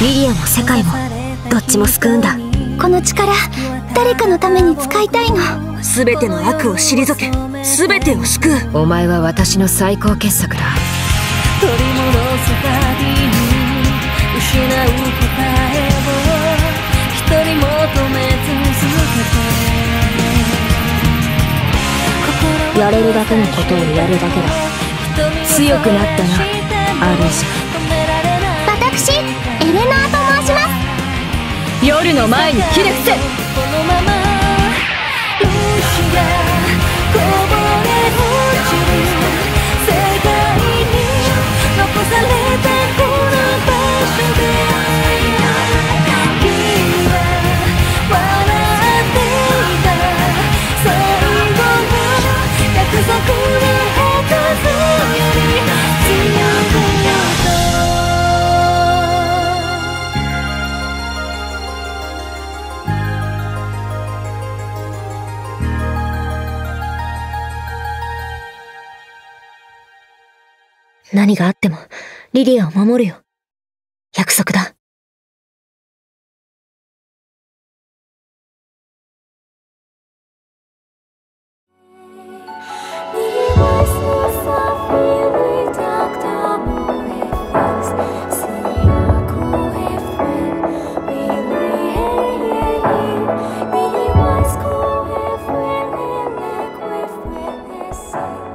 リリアも世界もどっちも救うんだ。この力誰かのために使いたいの。全ての悪を退け全てを救う。お前は私の最高傑作だ。取り戻すたびに失う答えを一人求め続けて。やれるだけのことをやるだけだ。強くなったなアルーシ私夜の前にキレフセこのままロシがこぼれ落ちる世界に残されたこの場所で君は笑っていた。最後の約束。何があっても、リリアを守るよ。約束だ。Thank you.